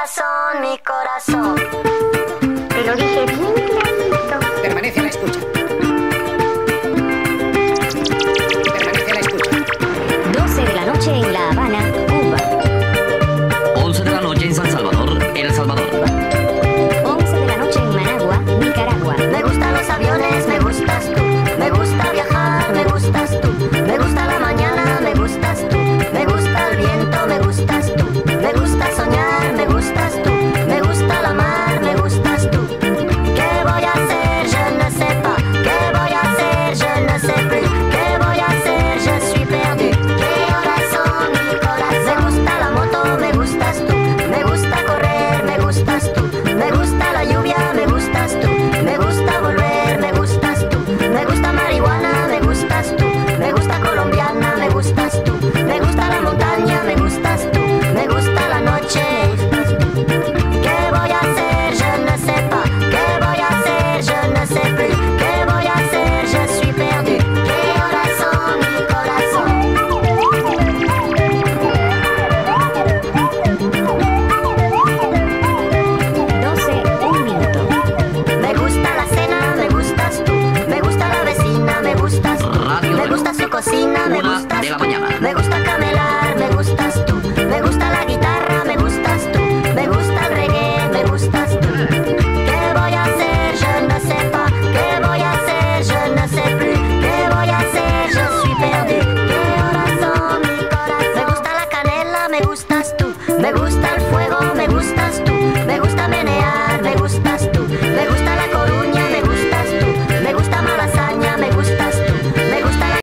corazón, mi corazón. Te lo dije bien clarito. Permanece a la escucha. gusta su cocina, me Una gustas de la mañana. Tú. Me gusta camelar, me gustas tú. Me gusta la guitarra, me gustas tú. Me gusta el reggae, me gustas tú. ¿Qué voy a hacer? Je ne sais pas. ¿Qué voy a hacer? Je ne sais plus. ¿Qué voy a hacer? Je suis perdu. ¿Qué corazón, mi corazón? Me gusta la canela, me gustas tú. Me gusta el fuego, me